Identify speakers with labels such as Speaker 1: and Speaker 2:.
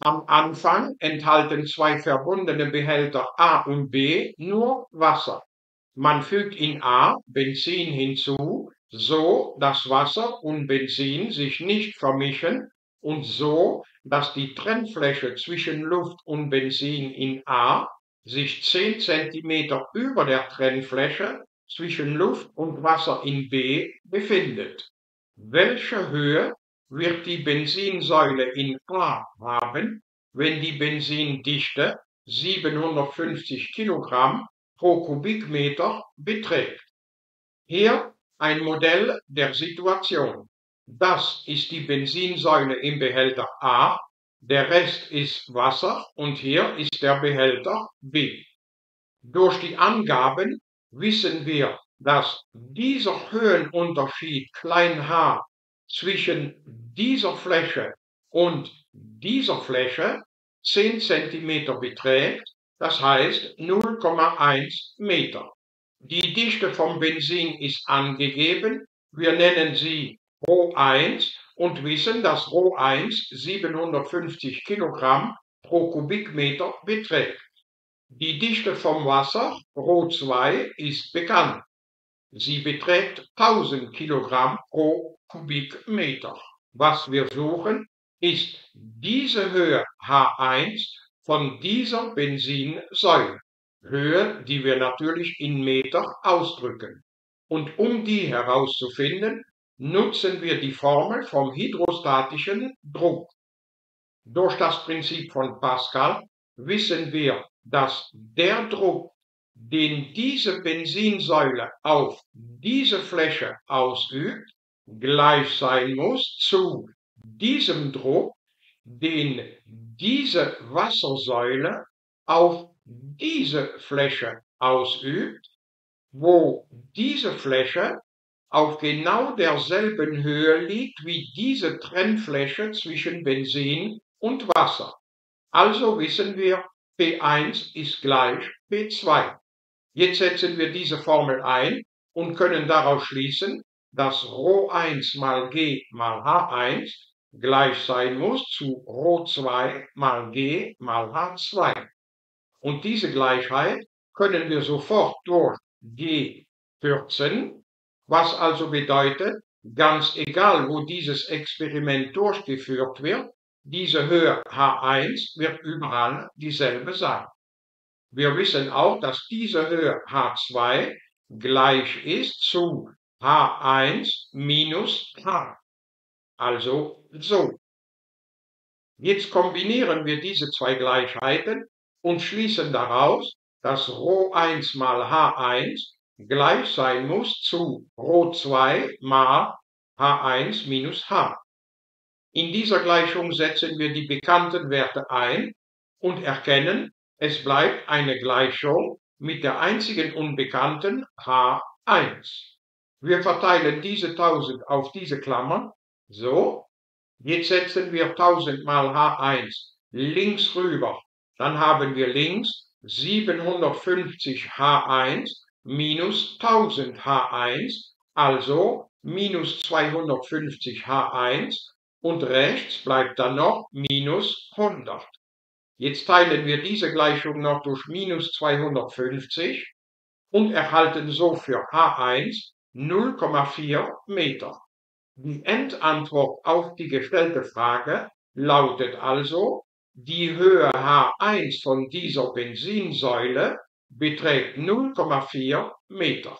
Speaker 1: Am Anfang enthalten zwei verbundene Behälter A und B nur Wasser. Man fügt in A Benzin hinzu, so dass Wasser und Benzin sich nicht vermischen und so, dass die Trennfläche zwischen Luft und Benzin in A sich 10 cm über der Trennfläche zwischen Luft und Wasser in B befindet. Welche Höhe wird die Benzinsäule in A haben, wenn die Benzindichte 750 kg pro Kubikmeter beträgt? Hier ein Modell der Situation. Das ist die Benzinsäule im Behälter A, der Rest ist Wasser und hier ist der Behälter B. Durch die Angaben wissen wir, dass dieser Höhenunterschied klein h zwischen dieser Fläche und dieser Fläche 10 cm beträgt, das heißt 0,1 Meter. Die Dichte vom Benzin ist angegeben, wir nennen sie Rho1 und wissen, dass Rho1 750 kg pro Kubikmeter beträgt. Die Dichte vom Wasser, Rho2, ist bekannt. Sie beträgt 1000 kg pro Kubikmeter. Was wir suchen, ist diese Höhe H1 von dieser Benzinsäule. Höhe, die wir natürlich in Meter ausdrücken. Und um die herauszufinden, nutzen wir die Formel vom hydrostatischen Druck. Durch das Prinzip von Pascal wissen wir, dass der Druck, den diese Benzinsäule auf diese Fläche ausübt, gleich sein muss zu diesem Druck, den diese Wassersäule auf diese Fläche ausübt, wo diese Fläche auf genau derselben Höhe liegt wie diese Trennfläche zwischen Benzin und Wasser. Also wissen wir, P1 ist gleich P2. Jetzt setzen wir diese Formel ein und können daraus schließen, dass Rho1 mal G mal H1 gleich sein muss zu Rho2 mal G mal H2. Und diese Gleichheit können wir sofort durch G kürzen was also bedeutet, ganz egal wo dieses Experiment durchgeführt wird, diese Höhe H1 wird überall dieselbe sein. Wir wissen auch, dass diese Höhe H2 gleich ist zu H1 minus H. Also so. Jetzt kombinieren wir diese zwei Gleichheiten und schließen daraus, dass Rho1 mal H1 gleich sein muss zu Rho2 mal H1 minus H. In dieser Gleichung setzen wir die bekannten Werte ein und erkennen, es bleibt eine Gleichung mit der einzigen unbekannten H1. Wir verteilen diese 1000 auf diese Klammern. So, jetzt setzen wir 1000 mal H1 links rüber. Dann haben wir links 750 H1 minus 1000 H1, also minus 250 H1 und rechts bleibt dann noch minus 100. Jetzt teilen wir diese Gleichung noch durch minus 250 und erhalten so für H1 0,4 Meter. Die Endantwort auf die gestellte Frage lautet also, die Höhe H1 von dieser Benzinsäule beträgt 0,4 Meter.